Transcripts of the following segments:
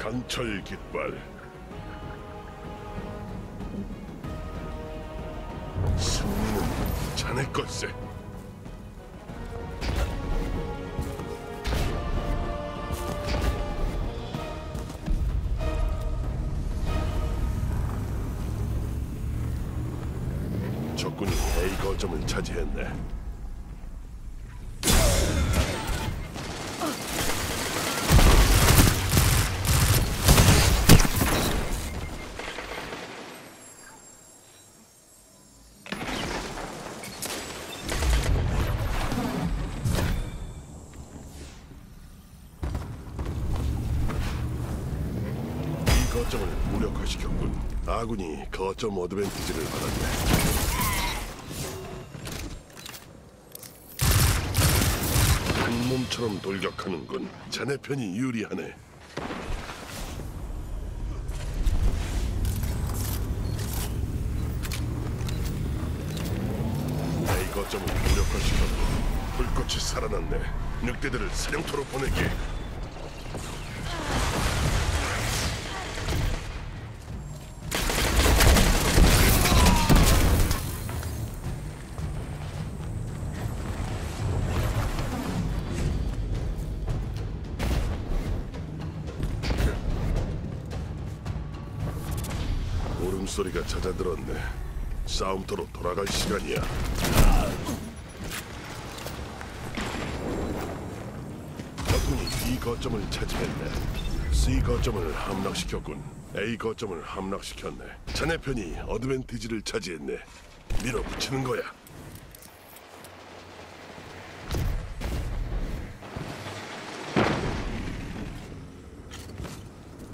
강철 깃발. 승리는 자네 것세. 적군이 A 거점을 차지했네 거점을 무력화시켰군. 아군이 거점 어드밴티지를 받았네. 한 몸처럼 돌격하는군. 자네 편이 유리하네. 이 거점을 무력화시켰고 불꽃이 살아났네. 늑대들을 사령토로 보내게. 울음소리가 잦아들었네. 싸움터로 돌아갈 시간이야. 적군이 B 거점을 차지했네. C 거점을 함락시켰군. A 거점을 함락시켰네. 자네 편이 어드밴티지를 차지했네. 밀어붙이는 거야.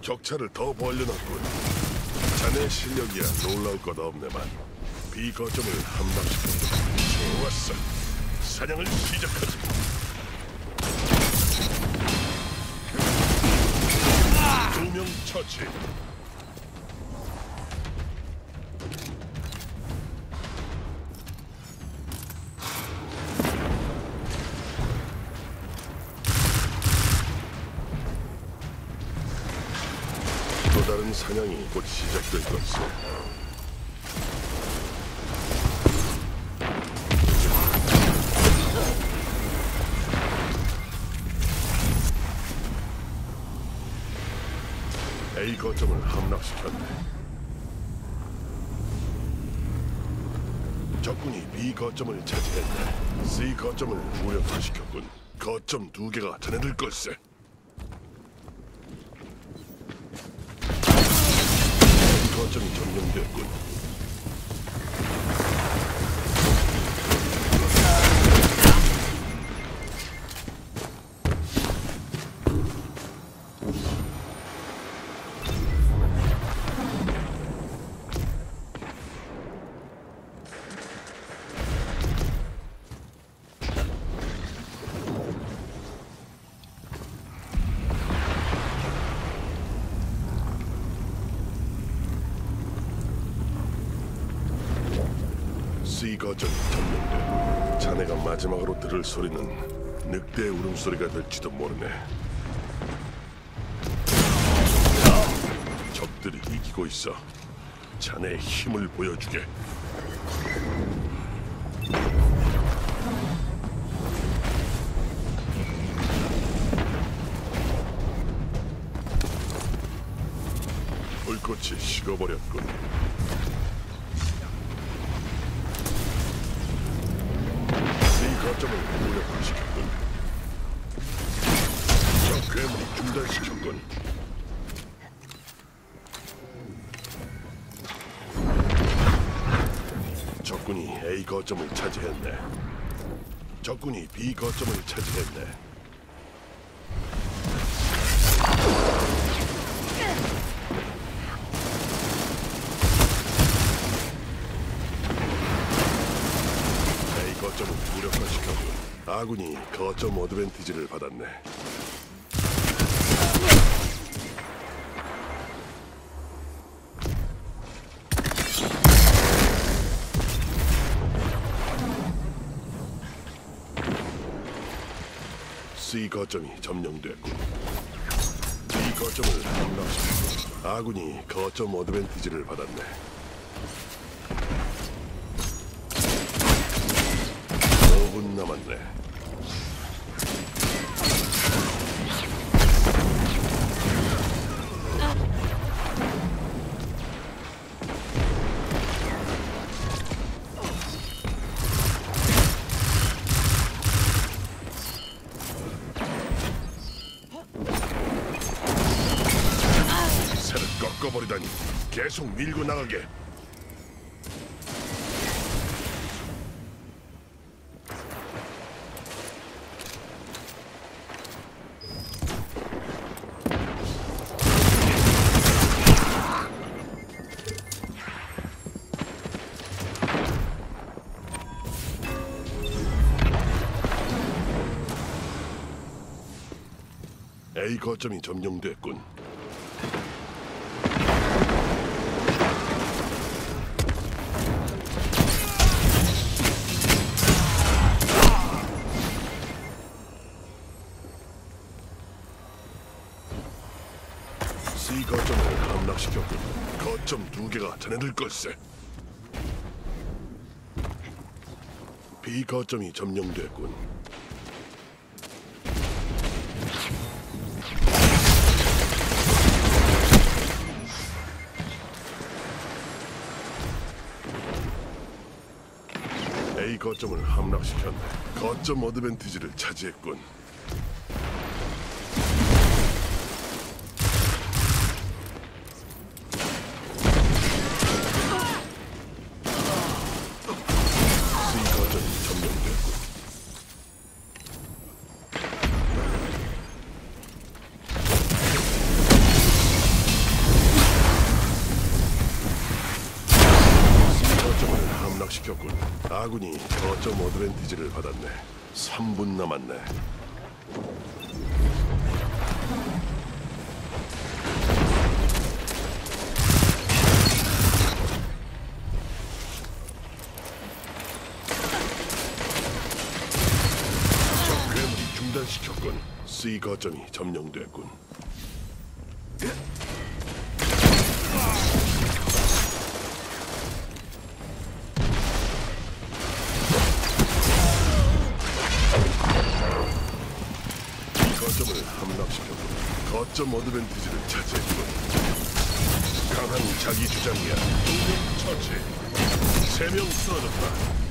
격차를 더 벌려놨군. 자네 실력이야 놀라울 것 없네만. B 거점을 함락시켰군. 좋았어. 사냥을 시작하지. 두 명 처치. 사냥이 곧 시작될 것이오. A 거점을 함락시켰네. 적군이 B 거점을 차지했네. C 거점을 무력화시켰군. 거점 두 개가 자네들 걸세. A 거점이 점령됐군. 거점이 점령돼. 자네가 마지막으로 들을 소리는 늑대의 울음소리가 될지도 모르네. 적들이 이기고 있어. 자네의 힘을 보여주게. 불꽃이 식어버렸군. 이 거점을 무력화시켰군. 저 괴물이 중단시켰군. 적군이 A 거점을 차지했네. 적군이 B 거점을 차지했네. A 거점을 무력화시켰군. 아군이 거점 어드밴티지를 받았네. C 거점이 점령됐군. B 거점을 함락시켰고 아군이 거점 어드밴티지를 받았네. 5분 남았네. 계속 밀고 나가게. A 거점이 점령됐군. 거점을 함락시켰군. 거점 두 개가 자네들 걸세. B 거점이 점령됐군. A 거점을 함락시켰네. 거점 어드밴티지를 차지했군. 아군이 거점 어드밴티지를 받았네. 3분 남았네. 중단시켰군. C 거점이 점령됐군. 거점 어드밴티지를 차지했군. 강한 자기 주장이야. 처치. 세 명 쓰러졌다.